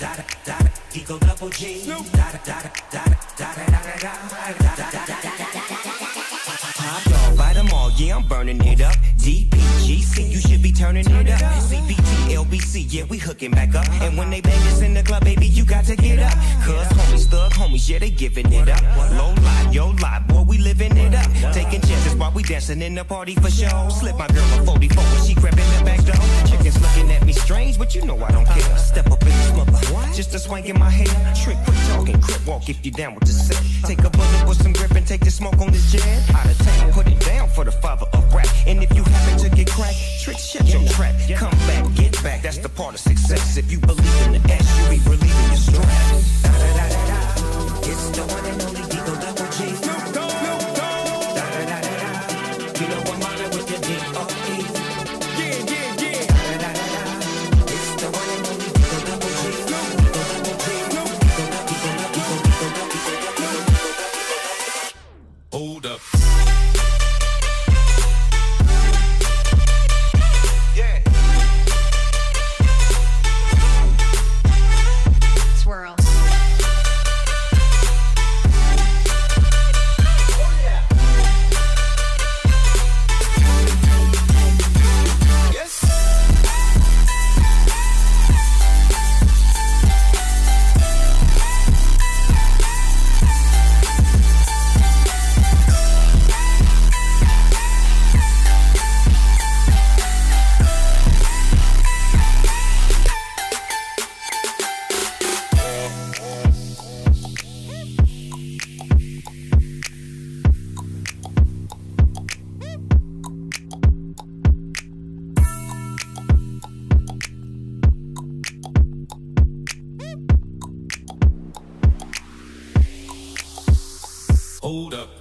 da da Eagle double G. Da Top dog, bite them all, yeah, I'm burning it up. DPGC, you should be turning it up. CBT, LBC, yeah, we hooking back up. And when they bang us in the club, baby, you got to get up. Cause homies, thug homies, yeah, they giving it up. Yo lie, boy, we living it up. Taking chances while we dancing in the party for show. Slip my girl a 44 when she crept in the back door. Chickens looking at me strange, but you know I don't care. Step up in this mother, just a swank in my hair. Trick, quick talking, crip walk if you down with the set. Take a bullet with some grip and take the smoke on this jet. Out of town, put it down for the father of rap. And if you happen to get cracked, trick, shut your trap. Come back, get back, that's the part of success. If you believe in the S, you be relieving Hold up.